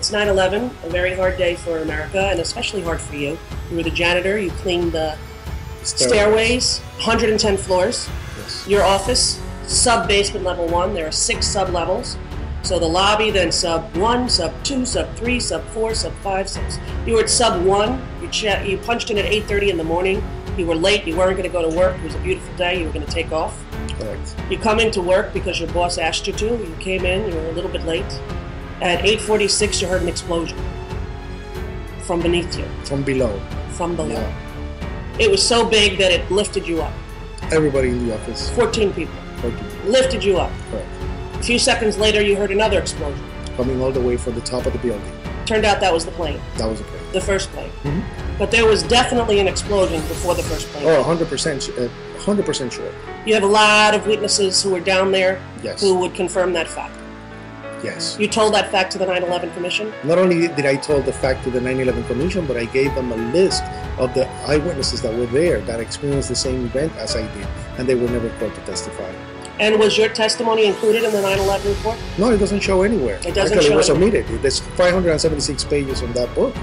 It's 9 11, a very hard day for America, and especially hard for you. You were the janitor, you cleaned the stairways, 110 floors. Yes. Your office, sub basement level one, there are six sub levels. So the lobby, then sub one, sub two, sub three, sub four, sub five, sub. You were at sub one. You ch- you punched in at 8:30 in the morning. You were late. You weren't going to go to work. It was a beautiful day. You were going to take off. Correct. You come into work because your boss asked you to. You came in. You were a little bit late. At 8:46, you heard an explosion from beneath you, From below. from below. Yeah. It was so big that it lifted you up. Everybody in the office. 14 people 14. lifted you up. Correct. A few seconds later, you heard another explosion. Coming all the way from the top of the building. Turned out that was the plane, That was the plane. the first plane. Mhm. But there was definitely an explosion before the first plane. Oh, 100%, su- uh, 100% sure. You have a lot of witnesses who were down there Yes. who would confirm that fact. Yes. You told that fact to the 9 11 Commission. Not only did I tell the fact to the 9/11 Commission, but I gave them a list of the eyewitnesses that were there that experienced the same event as I did, and they were never called to testify. And was your testimony included in the 9 11 report? No, it doesn't show anywhere. It doesn't Actually, show it was omitted. There's 576 pages on that book,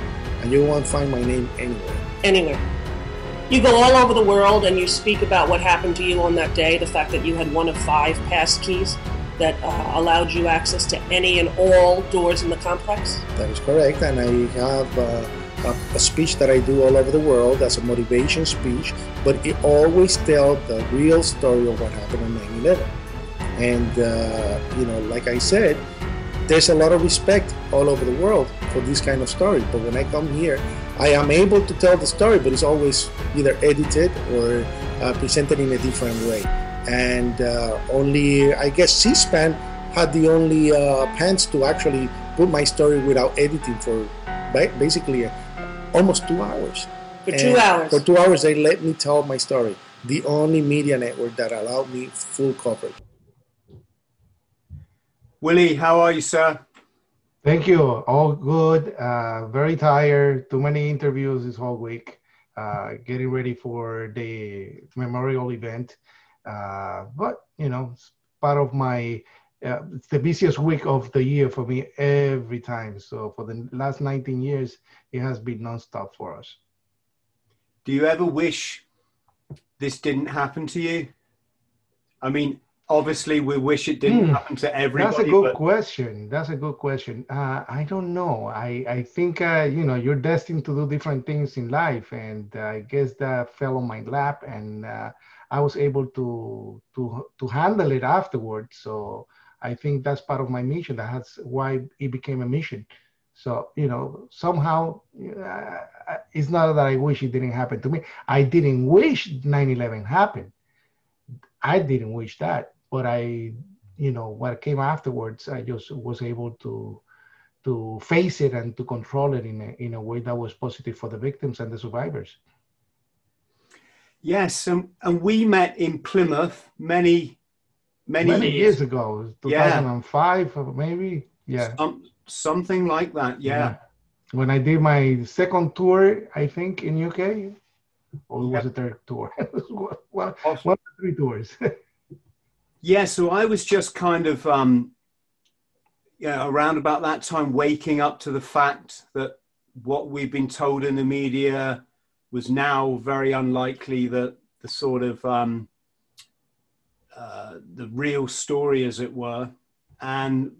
and you won't find my name anywhere. Anywhere. You go all over the world and you speak about what happened to you on that day, the fact that you had one of five pass keys that uh, allowed you access to any and all doors in the complex. That is correct, and I have uh, a, a speech that I do all over the world as a motivation speech, but it always tells the real story of what happened on 9/11. And uh, you know, like I said, there's a lot of respect all over the world for this kind of story. But when I come here, I am able to tell the story, but it's always either edited or uh, presented in a different way. And uh, only, I guess, C-SPAN had the only uh, pants to actually put my story without editing for basically uh, almost two hours. For two And hours. For two hours, they let me tell my story. The only media network that allowed me full coverage. Willie, how are you, sir? Thank you. All good. Uh, very tired. Too many interviews this whole week. Uh, getting ready for the memorial event. Uh, but you know, it's part of my. Uh, it's the busiest week of the year for me every time. So for the last 19 years, it has been nonstop for us. Do you ever wish this didn't happen to you? I mean, obviously, we wish it didn't Hmm. happen to everybody. That's a good but question. That's a good question. Uh, I don't know. I I think uh, you know you're destined to do different things in life, and I guess that fell on my lap, and uh, I was able to to to handle it afterwards. So I think that's part of my mission. That's why it became a mission. So you know somehow uh, it's not that I wish it didn't happen to me. I didn't wish 9/11 happened. I didn't wish that, but I you know what came afterwards i just was able to to face it and to control it in a, in a way that was positive for the victims and the survivors yes, and, and we met in Plymouth many, many, many years ago Yeah. 2005 or maybe yeah Some, something like that. Yeah. when i did my second tour i think in uk or was Yeah. it third tour well, one Awesome. of the three tours Yeah, so I was just kind of um, yeah, around about that time waking up to the fact that what we've been told in the media was now very unlikely that the sort of um, uh, the real story, as it were. And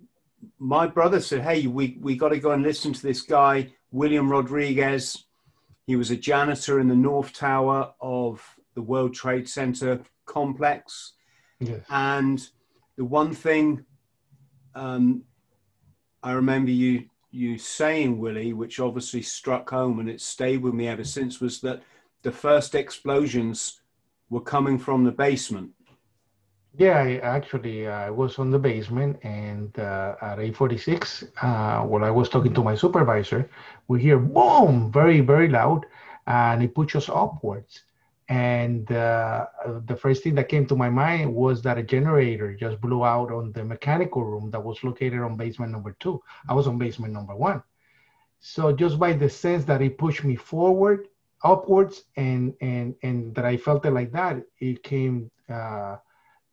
my brother said, "Hey, we we got to go and listen to this guy, William Rodriguez. He was a janitor in the North Tower of the World Trade Center complex." yes And the one thing um, I remember you you saying, Willie, which obviously struck home and it stayed with me ever since, was that the first explosions were coming from the basement. Yeah, I actually I was on the basement, and uh, at 8:46, uh, while I was talking to my supervisor, we hear boom, very very loud, and it pushes upwards. And uh, the first thing that came to my mind was that a generator just blew out on the mechanical room that was located on basement number two. I was on basement number one. So just by the sense that it pushed me forward, upwards, and and and that I felt it like that, it came. Uh,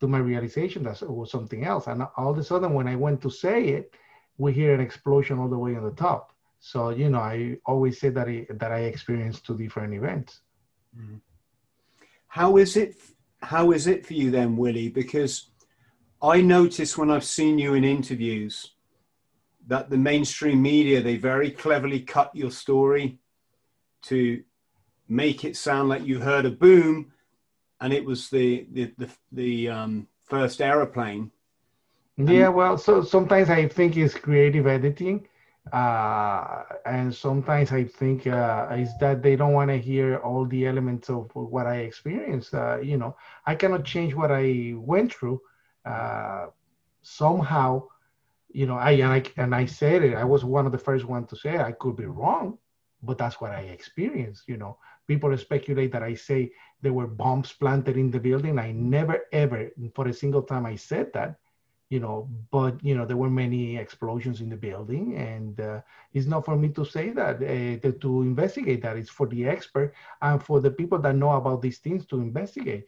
to my realization that it was something else. And all of a sudden, when I went to say it, we hear an explosion all the way on the top. So you know, I always say that I, that I experienced two different events. Mm-hmm. How is it? How is it for you then, Willie? Because I notice when I've seen you in interviews that the mainstream media they very cleverly cut your story to make it sound like you heard a boom and it was the the the, the um, first aeroplane. Yeah, well, so sometimes I think it's creative editing, uh, and sometimes I think uh, is that they don't want to hear all the elements of what I experienced. Uh, you know, I cannot change what I went through. Uh, somehow, you know, I and I and I said it. I was one of the first ones to say it. I could be wrong, but that's what I experienced. You know, people speculate that I say there were bombs planted in the building. I never ever, for a single time, I said that. You know, but you know there were many explosions in the building, and uh, it's not for me to say that uh, to, investigate that. It's for the expert and for the people that know about these things to investigate.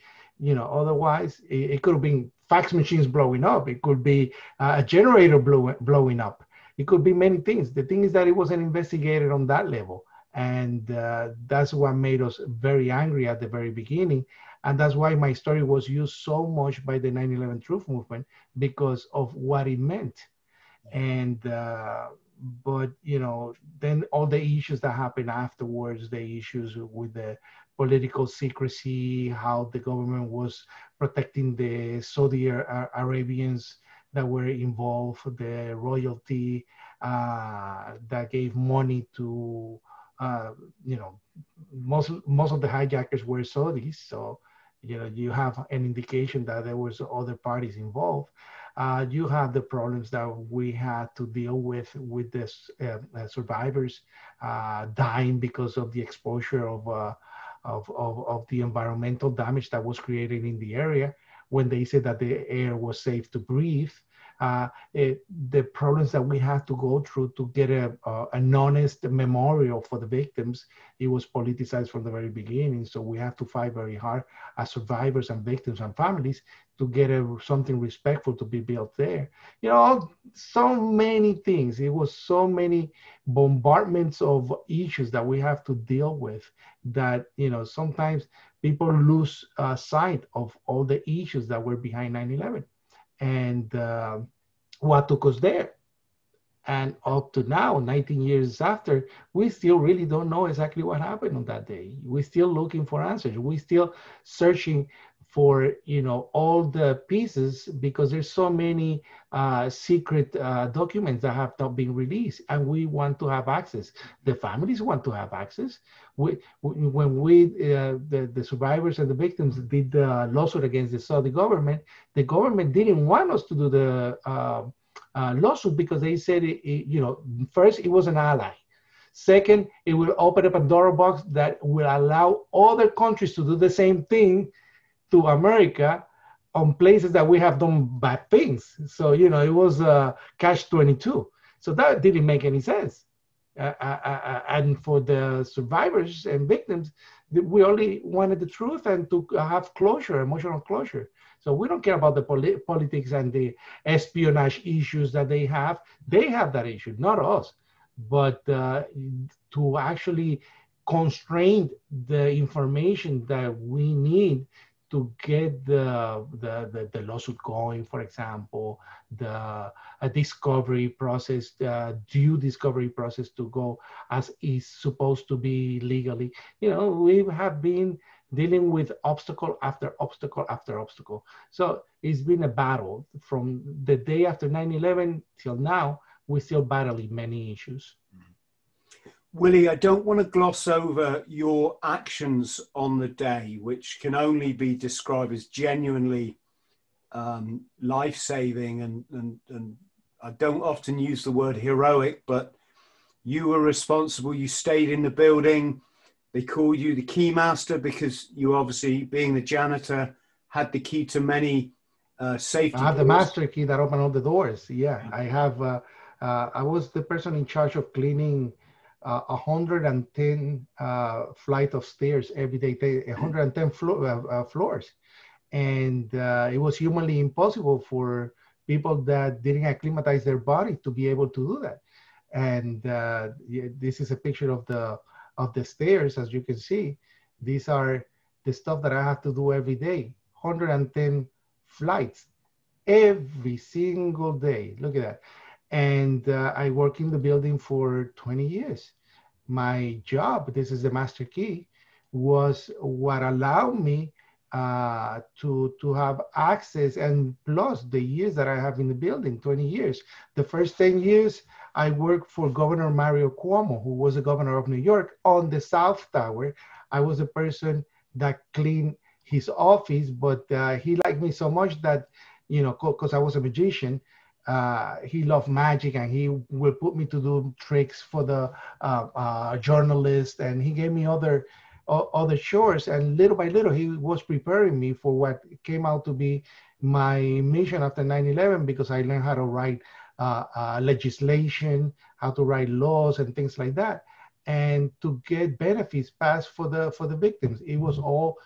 You know, otherwise it, it could have been fax machines blowing up. It could be uh, a generator blow, blowing up. It could be many things. The thing is that it wasn't investigated on that level and uh, that's what made us very angry at the very beginning and that's why my story was used so much by the 9-11 truth movement because of what it meant. And uh, but you know then all the issues that happened afterwards the issues with the political secrecy how the government was protecting the saudi arabians that were involved the royalty uh, that gave money to uh, you know, most most of the hijackers were Saudis, so you know you have an indication that there was other parties involved. Uh, you have the problems that we had to deal with with the uh, uh, survivors uh, dying because of the exposure of, uh, of, of, of the environmental damage that was created in the area when they said that the air was safe to breathe uh, the problems that we had to go through to get a, uh, an honest memorial for the victims, it was politicized from the very beginning. So we have to fight very hard as survivors and victims and families to get a, something respectful to be built there. You know, so many things. It was so many bombardments of issues that we have to deal with that, you know, sometimes people lose uh, sight of all the issues that were behind 9 11 and uh, what took us there. And up to now, 19 years after, we still really don't know exactly what happened on that day. We're still looking for answers. We're still searching for you know all the pieces because there's so many uh, secret uh, documents that have not been released and we want to have access. The families want to have access. We, when we uh, the, the survivors and the victims did the lawsuit against the saudi government the government didn't want us to do the uh, uh, lawsuit because they said it, it, you know first it was an ally. Second it will open up a door box that will allow other countries to do the same thing to America on places that we have done bad things. So, you know, it was uh, catch 22. So that didn't make any sense. Uh, uh, uh, uh, and for the survivors and victims, we only wanted the truth and to have closure, emotional closure. So we don't care about the poli- politics and the espionage issues that they have. They have that issue, not us. But uh, to actually constrain the information that we need to get the, the, the, the, lawsuit going, for example, the discovery process, the due discovery process to go as is supposed to be legally. You know, we have been dealing with obstacle after obstacle after obstacle. So it's been a battle from the day after 9-11 till now, we're still battling many issues. Willie, I don't want to gloss over your actions on the day, which can only be described as genuinely um, life saving. And, and, and I don't often use the word heroic, but you were responsible. You stayed in the building. They called you the keymaster because you obviously, being the janitor, had the key to many uh, safety. I have doors. the master key that opened all the doors. Yeah, I have. Uh, uh, I was the person in charge of cleaning uh, 110 uh, flight of stairs every day, 110 flo- uh, uh, floors. And uh, it was humanly impossible for people that didn't acclimatize their body to be able to do that. And uh, this is a picture of the of the stairs, as you can see. These are the stuff that I have to do every day. 110 flights every single day. Look at that. And uh, I work in the building for 20 years. My job, this is the master key, was what allowed me uh, to to have access and plus the years that I have in the building, 20 years. The first 10 years I worked for Governor Mario Cuomo, who was the governor of New York on the South Tower. I was a person that cleaned his office, but uh, he liked me so much that, you know, because I was a magician, uh, he loved magic and he would put me to do tricks for the uh, uh, journalist and he gave me other other chores and little by little he was preparing me for what came out to be my mission after 9-11 because i learned how to write uh, uh, legislation how to write laws and things like that and to get benefits passed for the for the victims. It was all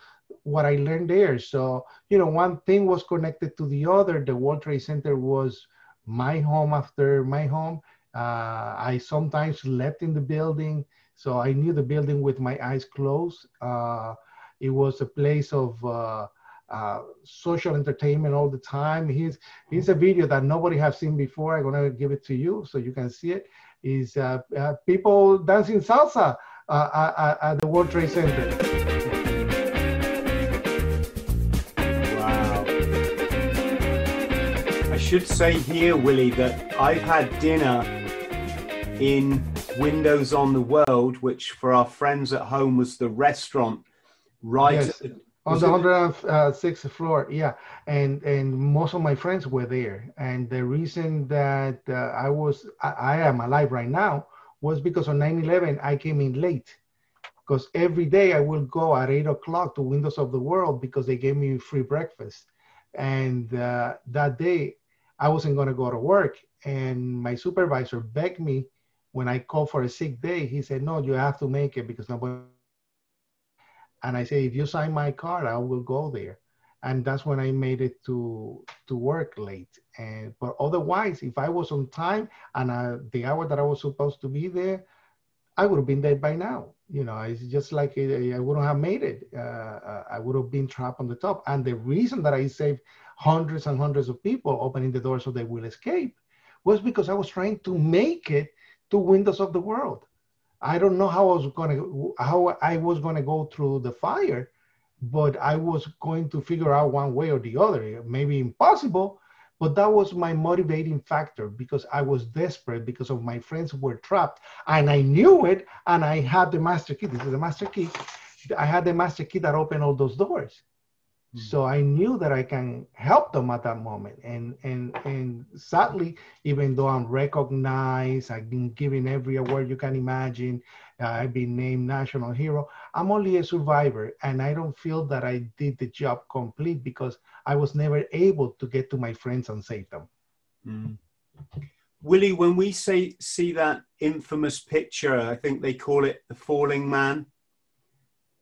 what i learned there. So you know one thing was connected to the other. The world trade center was my home after my home uh, i sometimes slept in the building so I knew the building with my eyes closed. Uh, it was a place of uh, uh, social entertainment all the time. Here's, here's a video that nobody has seen before. I'm gonna give it to you so you can see it. Is uh, uh, people dancing salsa at, at the World Trade Center. Should say here, Willie, that I've had dinner in Windows on the World, which for our friends at home was the restaurant right yes. the, on the 106th uh, floor. Yeah, and and most of my friends were there. And the reason that uh, I was I, I am alive right now was because on 9/11 I came in late. Because every day I will go at eight o'clock to Windows of the World because they gave me free breakfast. And uh, that day I wasn't going to go to work, and my supervisor begged me when I called for a sick day, he said, no, you have to make it because nobody. And I said, if you sign my card, I will go there. And that's when I made it to to work late. And but otherwise, if I was on time and uh, the hour that I was supposed to be there, I would have been dead by now. You know, it's just like uh, I wouldn't have made it. Uh, uh, I would have been trapped on the top. And the reason that I saved hundreds and hundreds of people opening the door so they will escape was because I was trying to make it to windows of the world. I don't know how I was going to how I was going to go through the fire, but I was going to figure out one way or the other. Maybe impossible, but that was my motivating factor because I was desperate because of my friends were trapped, and I knew it, and I had the master key. This is the master key. I had the master key that opened all those doors. So I knew that I can help them at that moment. And and and sadly, even though I'm recognized, I've been given every award you can imagine, uh, I've been named national hero. I'm only a survivor, and I don't feel that I did the job complete because I was never able to get to my friends and save them. Mm. Willie, when we say see that infamous picture, I think they call it the falling man.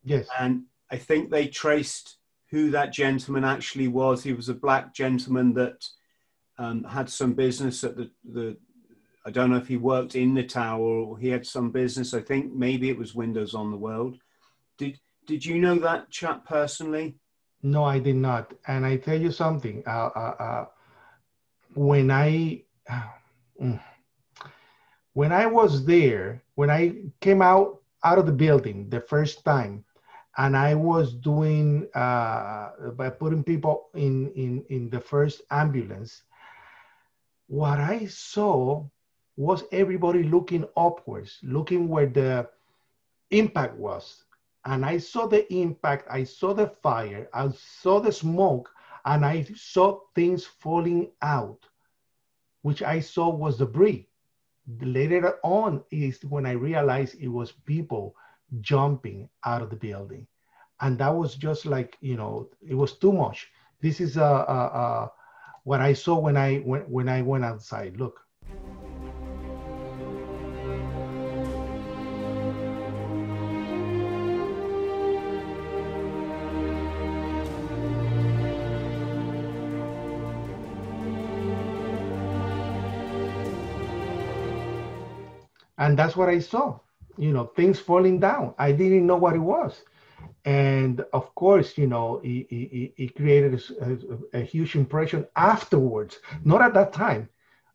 Yes. And I think they traced who that gentleman actually was. He was a black gentleman that um, had some business at the, the, I don't know if he worked in the tower or he had some business. I think maybe it was Windows on the World. Did, did you know that chap personally? No, I did not. And I tell you something, uh, uh, uh, when I, when I was there, when I came out, out of the building the first time, and I was doing uh, by putting people in, in in the first ambulance. What I saw was everybody looking upwards, looking where the impact was, and I saw the impact. I saw the fire. I saw the smoke, and I saw things falling out, which I saw was debris. Later on is when I realized it was people jumping out of the building. And that was just like, you know, it was too much. This is uh, uh, uh what I saw when I, when, when I went outside. Look. and that's what I saw you know, things falling down. I didn't know what it was. And of course, you know, it, it, it created a, a, huge impression afterwards, not at that time,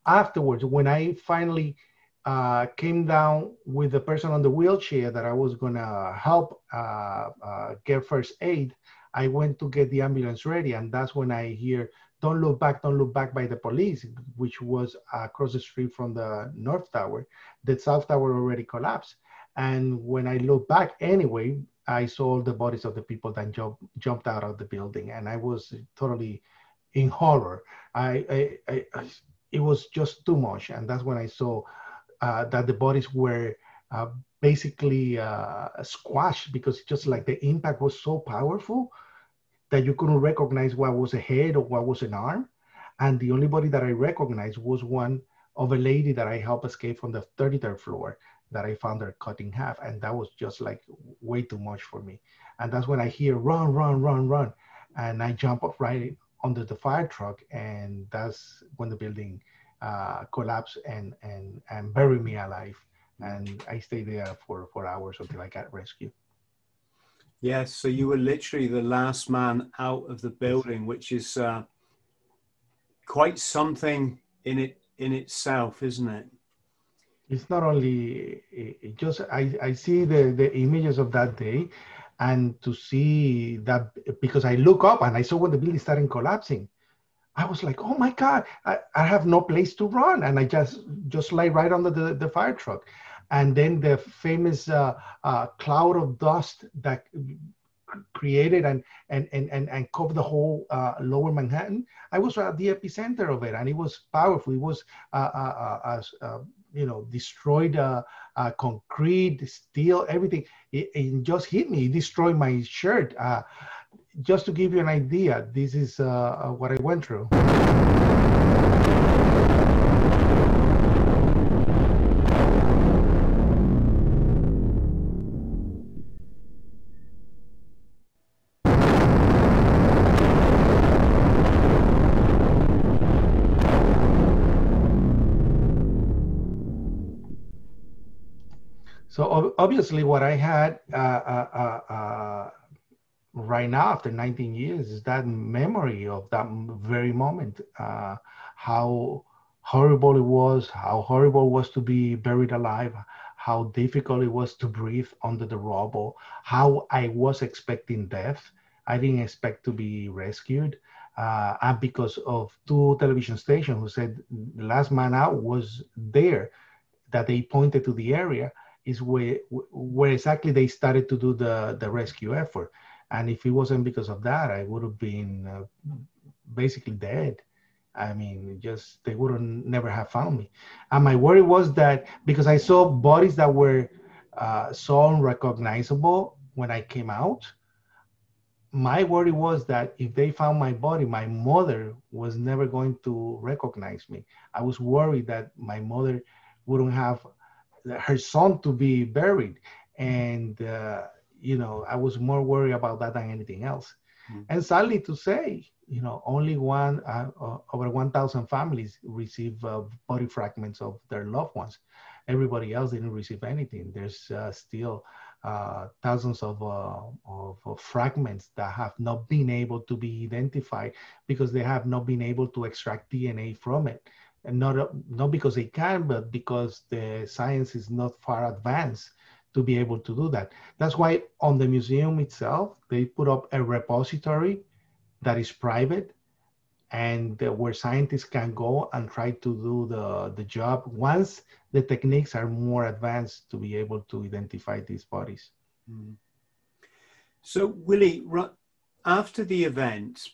afterwards, when I finally uh, came down with the person on the wheelchair that I was gonna help uh, uh, get first aid, I went to get the ambulance ready, and that's when I hear "Don't look back, don't look back" by the police, which was across the street from the North Tower. The South Tower already collapsed, and when I look back anyway, I saw the bodies of the people that jump, jumped out of the building, and I was totally in horror. I, I, I, it was just too much, and that's when I saw uh, that the bodies were uh, basically uh, squashed because just like the impact was so powerful that you couldn't recognize what was a head or what was an arm. And the only body that I recognized was one of a lady that I helped escape from the 33rd floor that I found her cut in half. And that was just like way too much for me. And that's when I hear run, run, run, run. And I jump up right under the fire truck. And that's when the building uh, collapsed and, and, and buried me alive. And I stayed there for four hours until I got rescued. Yes, so you were literally the last man out of the building, which is uh, quite something in it in itself, isn't it? It's not only it just I, I see the, the images of that day and to see that because I look up and I saw when the building started collapsing, I was like, oh my God, I, I have no place to run. And I just just lay right under the, the fire truck. And then the famous uh, uh, cloud of dust that created and and and and, and covered the whole uh, lower Manhattan. I was at the epicenter of it, and it was powerful. It was uh, uh, uh, you know destroyed concrete, steel, everything. It, it, just hit me. It destroyed my shirt just to give you an idea, this is uh, uh, what I went through. So obviously, what I had uh, uh, uh, uh right now after 19 years is that memory of that very moment uh, how horrible it was how horrible it was to be buried alive how difficult it was to breathe under the rubble how i was expecting death. I didn't expect to be rescued uh, and because of two television stations who said the last man out was there that they pointed to the area is where where exactly they started to do the the rescue effort and if it wasn't because of that, I would have been uh, basically dead. I mean, just they would have never have found me. And my worry was that because I saw bodies that were uh, so unrecognizable when I came out, my worry was that if they found my body, my mother was never going to recognize me. I was worried that my mother wouldn't have her son to be buried. And uh, you know, I was more worried about that than anything else. Mm. And sadly to say, you know, only one uh, uh, over 1,000 families receive uh, body fragments of their loved ones. Everybody else didn't receive anything. There's uh, still uh, thousands of, uh, of, of, fragments that have not been able to be identified because they have not been able to extract DNA from it. And not, not because they can, but because the science is not far advanced to be able to do that. That's why on the museum itself, they put up a repository that is private and where scientists can go and try to do the, the job once the techniques are more advanced to be able to identify these bodies. Mm. So, Willie, after the event,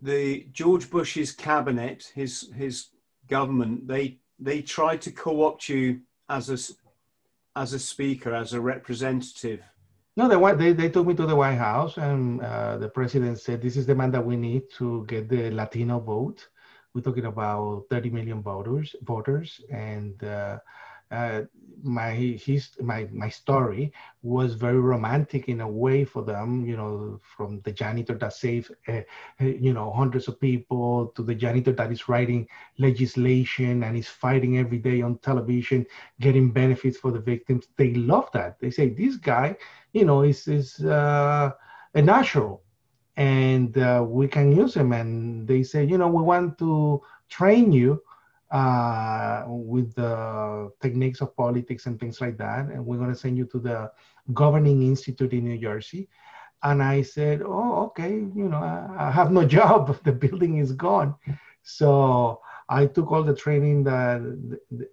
the George Bush's cabinet, his his government, they they tried to co-opt you as a as a speaker, as a representative? No, they, they, they took me to the White House, and uh, the president said, This is the man that we need to get the Latino vote. We're talking about 30 million voters, voters and uh, uh, my his my my story was very romantic in a way for them you know from the janitor that saved uh, you know hundreds of people to the janitor that is writing legislation and is fighting every day on television getting benefits for the victims. They love that. They say this guy you know is is uh, a natural and uh, we can use him. And they say you know we want to train you uh, with the techniques of politics and things like that. And we're going to send you to the Governing Institute in New Jersey. And I said, oh, okay, you know, I, I have no job. The building is gone. So I took all the training that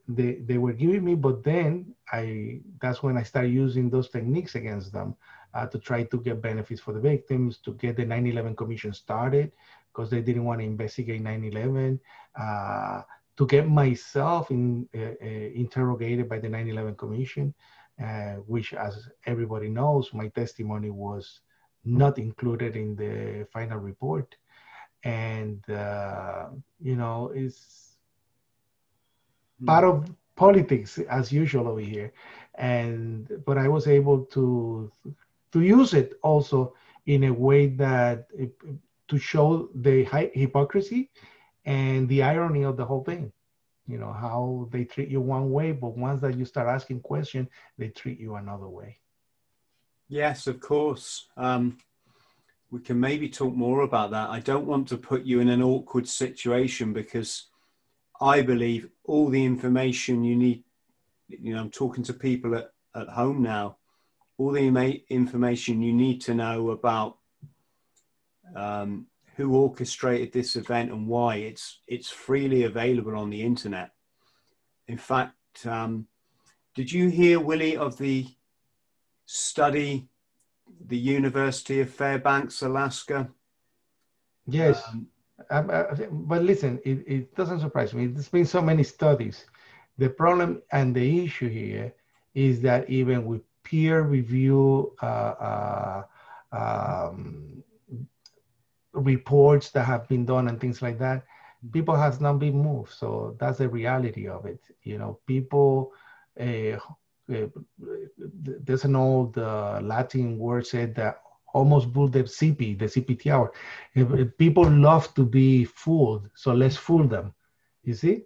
they, they were giving me, but then I that's when I started using those techniques against them uh, to try to get benefits for the victims, to get the 9/11 Commission started because they didn't want to investigate 9/11. Uh, to get myself in, uh, uh, interrogated by the 9-11 commission uh, which as everybody knows my testimony was not included in the final report. And uh, you know it's part of politics as usual over here. And but i was able to to use it also in a way that to show the hypocrisy and the irony of the whole thing you know how they treat you one way but once that you start asking questions they treat you another way. Yes of course. Um, we can maybe talk more about that. I don't want to put you in an awkward situation because i believe all the information you need you know i'm talking to people at, at home now. All the information you need to know about um, who orchestrated this event and why. It's it's freely available on the internet. In fact, um, did you hear Willie of the study, the University of Fairbanks, Alaska? Yes. Um, um, uh, but listen, it, it doesn't surprise me. There's been so many studies. The problem and the issue here is that even with peer review uh, uh, um, reports that have been done and things like that people has not been moved. So that's the reality of it. You know people uh, uh, there's an old uh, latin word said that almost bull the cp the cpt hour. People love to be fooled so let's fool them you see?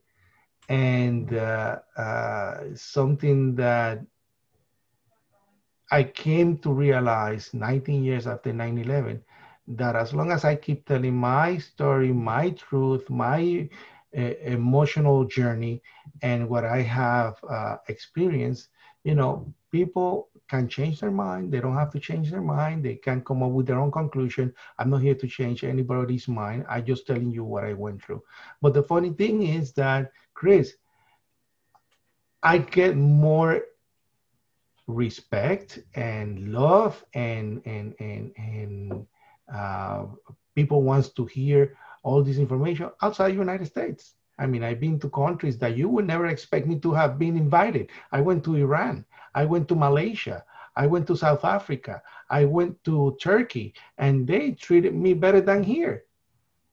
And uh, uh, something that i came to realize 19 years after 9-11 that as long as I keep telling my story, my truth, my uh, emotional journey, and what I have uh, experienced, you know, people can change their mind. They don't have to change their mind. They can come up with their own conclusion. I'm not here to change anybody's mind. I'm just telling you what I went through. But the funny thing is that, Chris, I get more respect and love and and and and uh, people wants to hear all this information outside United States. I mean, I've been to countries that you would never expect me to have been invited. I went to Iran. I went to Malaysia. I went to South Africa. I went to Turkey, and they treated me better than here.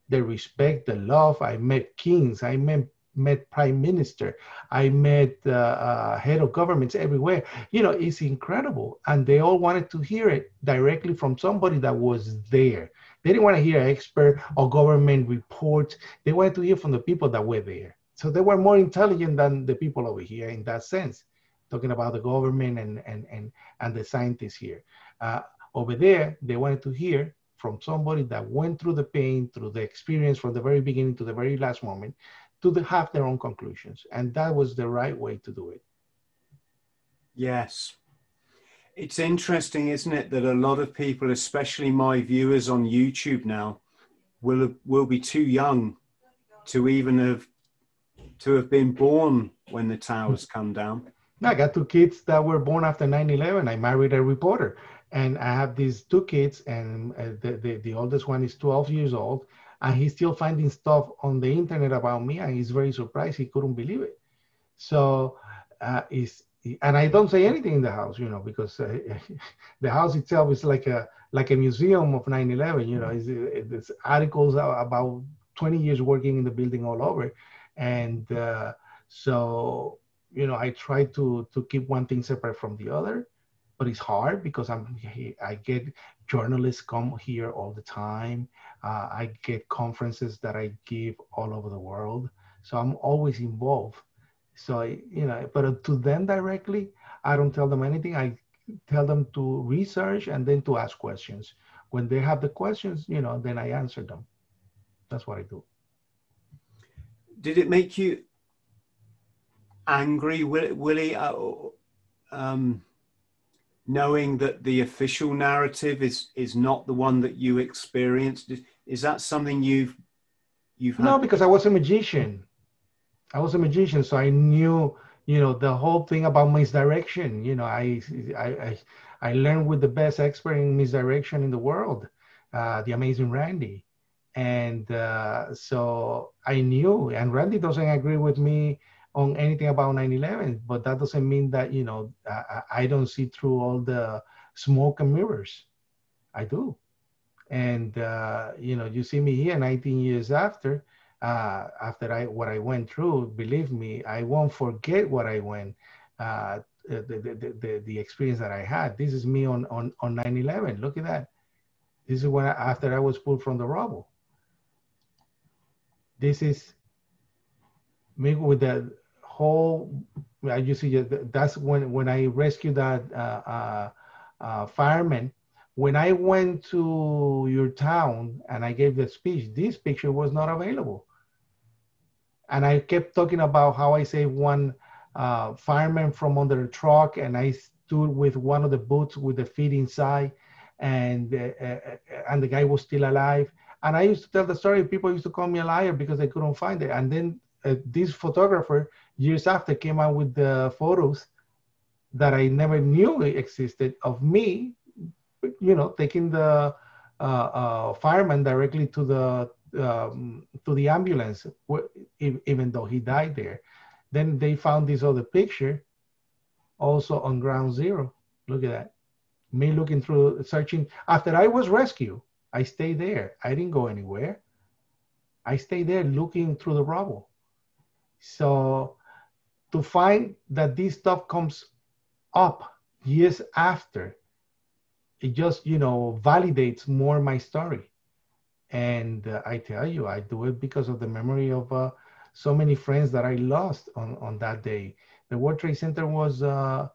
The respect, the love. I met kings. I met met prime minister. I met uh, uh, head of governments everywhere. You know, it's incredible, and they all wanted to hear it directly from somebody that was there. They didn't want to hear expert or government reports. They wanted to hear from the people that were there. So they were more intelligent than the people over here in that sense, talking about the government and and and and the scientists here. Uh, over there, they wanted to hear from somebody that went through the pain, through the experience from the very beginning to the very last moment, to have their own conclusions. And that was the right way to do it. Yes. It's interesting, isn't it, that a lot of people, especially my viewers on YouTube now, will will be too young to even have to have been born when the towers come down. I got two kids that were born after 9/11. I married a reporter, and I have these two kids, and uh, the, the, the oldest one is 12 years old, and he's still finding stuff on the internet about me and he's very surprised he couldn't believe it so uh, and i don't say anything in the house you know because uh, the house itself is like a like a museum of 9-11 you know it's, it's articles about 20 years working in the building all over and uh, so you know, I try to to keep one thing separate from the other, but it's hard because I'm I get journalists come here all the time. Uh, I get conferences that I give all over the world, so I'm always involved. So you know, but to them directly, I don't tell them anything. I tell them to research and then to ask questions. When they have the questions, you know, then I answer them. That's what I do. Did it make you angry, Willie, uh, um, knowing that the official narrative is is not the one that you experienced? Is, that something you've you've no? Because I was a magician. I was a magician, so I knew you know the whole thing about misdirection. You know, I I I, I learned with the best expert in misdirection in the world, uh, the amazing Randi and uh, so I knew, and Randi doesn't agree with me on anything about 9/11, but that doesn't mean that you know I, I don't see through all the smoke and mirrors. I do, and uh, you know you see me here 19 years after. Uh, after I what I went through, believe me, I won't forget what I went. Uh, the, the, the, the experience that I had. This is me on on on 9/11. Look at that. This is when I, after I was pulled from the rubble. This is me with the whole you see that's when when i rescued that uh, uh, uh, fireman. When i went to your town and i gave the speech this picture was not available. And i kept talking about how i saved one uh, fireman from under a truck and i stood with one of the boots with the feet inside and uh, uh, and the guy was still alive. And i used to tell the story. People used to call me a liar because they couldn't find it. And then this photographer years after came out with the photos that I never knew existed of me, you know, taking the uh, uh, fireman directly to the um, to the ambulance, even though he died there. Then they found this other picture, also on ground zero. Look at that. Me looking through, searching. After I was rescued, I stayed there. I didn't go anywhere. I stayed there looking through the rubble. So to find that this stuff comes up years after, it just, you know, validates more my story. And uh, I tell you, I do it because of the memory of uh, so many friends that I lost on, on that day. The World Trade Center was uh,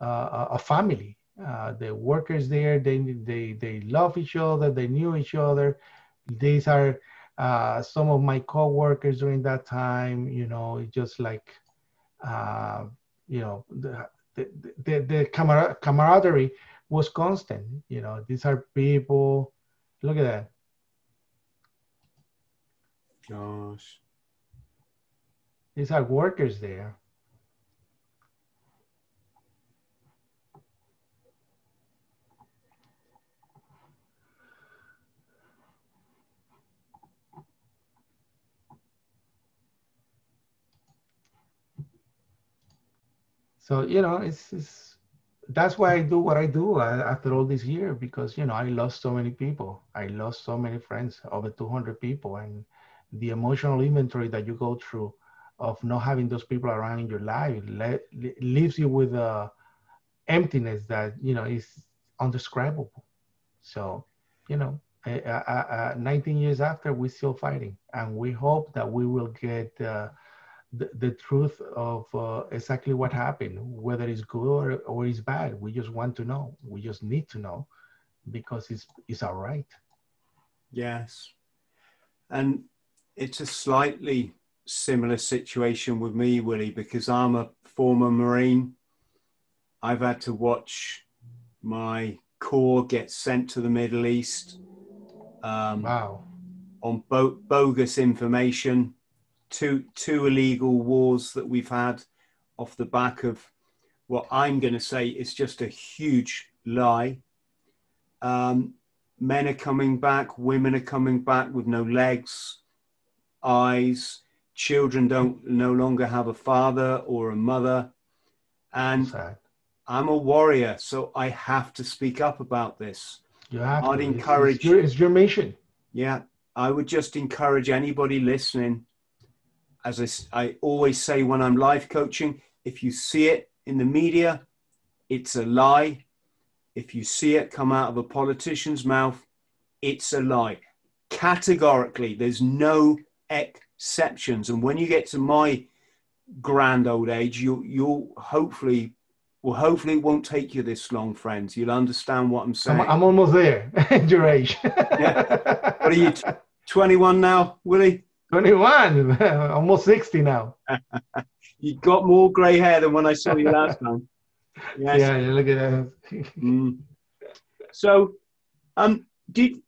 uh a family. Uh, the workers there, they, they, they love each other, they knew each other. These are uh, some of my co-workers during that time, you know, just like uh, you know, the, the, the, the camar- camaraderie was constant. You know, these are people, look at that. Gosh. These are workers there. So you know it's, it's that's why i do what i do uh, after all this year because you know i lost so many people. I lost so many friends over 200 people and the emotional inventory that you go through of not having those people around in your life le- leaves you with a emptiness that you know is undescribable. So you know uh, uh, 19 years after we're still fighting and we hope that we will get uh, the, the truth of uh, exactly what happened, whether it's good or, or it's bad. We just want to know. We just need to know because it's, it's all right. Yes. And it's a slightly similar situation with me, Willie, because I'm a former Marine. I've had to watch my corps get sent to the Middle East. Um, wow. On bo- bogus information two two illegal wars that we've had off the back of what I'm going to say is just a huge lie. Um, men are coming back, women are coming back with no legs, eyes. Children don't no longer have a father or a mother, and Sad. I'm a warrior, so I have to speak up about this. You have I'd to. encourage. It's your, it's your mission. Yeah, I would just encourage anybody listening as I, I always say when I'm life coaching, if you see it in the media, it's a lie. If you see it come out of a politician's mouth, it's a lie. Categorically, there's no exceptions. And when you get to my grand old age, you'll, you'll hopefully, well, hopefully it won't take you this long, friends. You'll understand what I'm saying. I'm, I'm almost there, your age. yeah. What are you, 21 now, Willie? 21, almost 60 now. you got more gray hair than when I saw you last time. Yes. Yeah, look at that. mm. So, um, did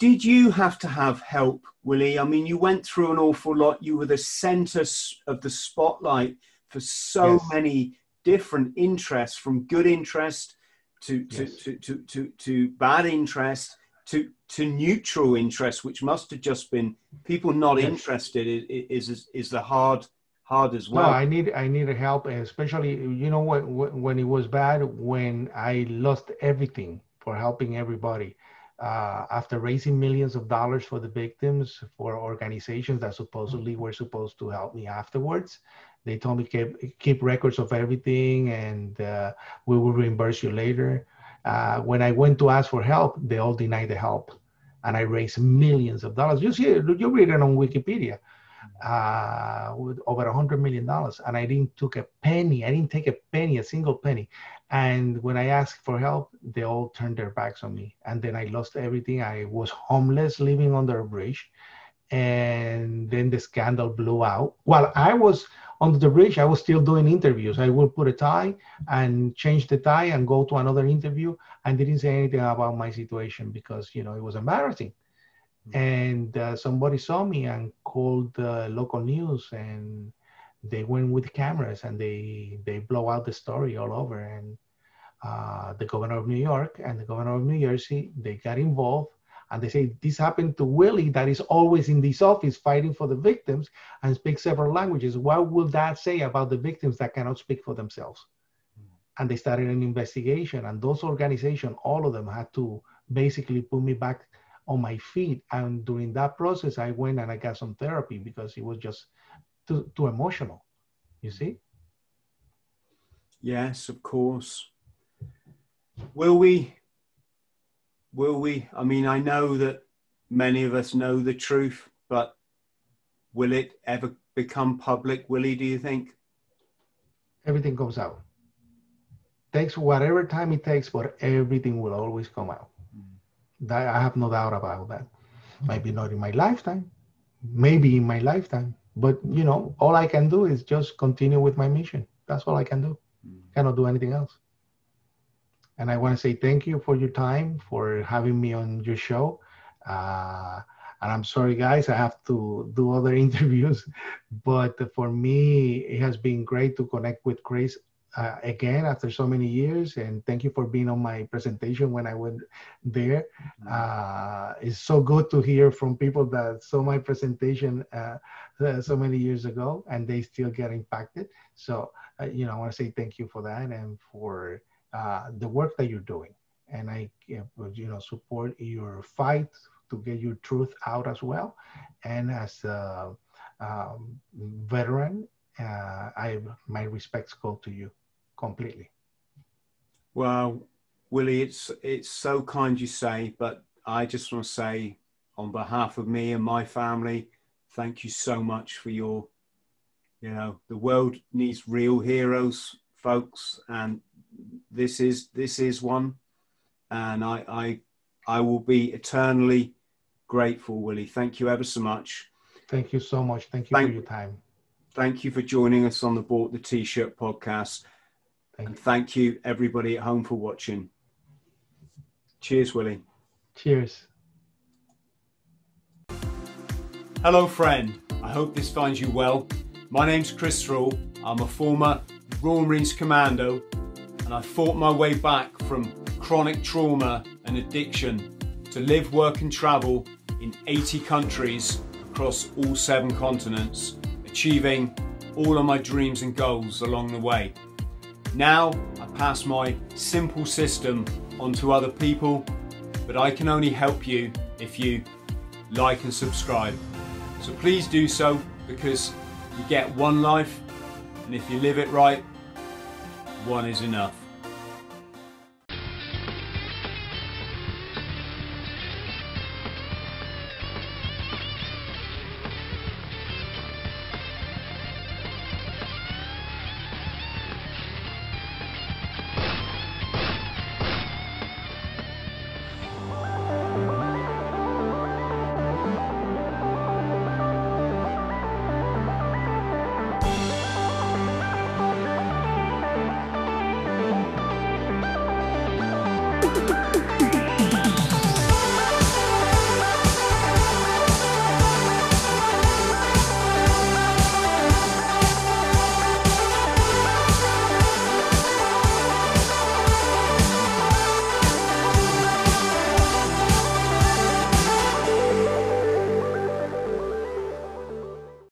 did you have to have help, Willie? I mean, you went through an awful lot. You were the center of the spotlight for so yes. many different interests, from good interest to to, yes. to, to, to, to bad interest to to neutral interest, which must have just been people not yes. interested. Is, is is the hard hard as well? No, I need I need help, especially you know when when it was bad when I lost everything for helping everybody. Uh, after raising millions of dollars for the victims for organizations that supposedly were supposed to help me afterwards, they told me keep keep records of everything and uh, we will reimburse you later. Uh, when I went to ask for help, they all denied the help, and I raised millions of dollars. You see, you read it on Wikipedia, uh, with over a hundred million dollars, and I didn't took a penny. I didn't take a penny, a single penny. And when I asked for help, they all turned their backs on me, and then I lost everything. I was homeless, living under a bridge, and then the scandal blew out. While I was on the bridge, I was still doing interviews. I would put a tie and change the tie and go to another interview and didn't say anything about my situation because, you know, it was embarrassing. Mm-hmm. And uh, somebody saw me and called the local news and they went with cameras and they, they blow out the story all over. And uh, the governor of New York and the governor of New Jersey, they got involved and they say this happened to Willie that is always in this office fighting for the victims and speaks several languages. What will that say about the victims that cannot speak for themselves? Hmm. And they started an investigation, and those organizations, all of them, had to basically put me back on my feet. And during that process, I went and I got some therapy because it was just too, too emotional. You hmm. see? Yes, of course. Will we will we? I mean, I know that many of us know the truth, but will it ever become public, Willie, do you think? Everything comes out. Takes whatever time it takes, but everything will always come out. Mm. That, I have no doubt about that. Maybe not in my lifetime, maybe in my lifetime, but you know, all I can do is just continue with my mission. That's all I can do. Mm. Cannot do anything else. And I want to say thank you for your time, for having me on your show. Uh, and I'm sorry, guys, I have to do other interviews. But for me, it has been great to connect with Chris uh, again after so many years. And thank you for being on my presentation when I went there. Mm-hmm. Uh, it's so good to hear from people that saw my presentation uh, so many years ago and they still get impacted. So, uh, you know, I want to say thank you for that and for uh, the work that you're doing. And I, you know, support your fight to get your truth out as well. And as a um, veteran, uh, I my respects go to you completely. Well, Willie, it's it's so kind you say, but I just want to say, on behalf of me and my family, thank you so much for your, you know, the world needs real heroes, folks, and this is this is one, and I I I will be eternally grateful, Willie. Thank you ever so much. Thank you so much. Thank you thank, for your time. Thank you for joining us on the Bought the T-shirt podcast. Thank and you. thank you everybody at home for watching. Cheers, Willie. Cheers. Hello, friend. I hope this finds you well. My name's Chris Thrall. I'm a former Royal Marines Commando and I fought my way back from chronic trauma and addiction to live, work and travel in 80 countries across all seven continents, achieving all of my dreams and goals along the way. Now I pass my simple system on to other people, but I can only help you if you like and subscribe. So please do so because you get one life And if you live it right, one is enough.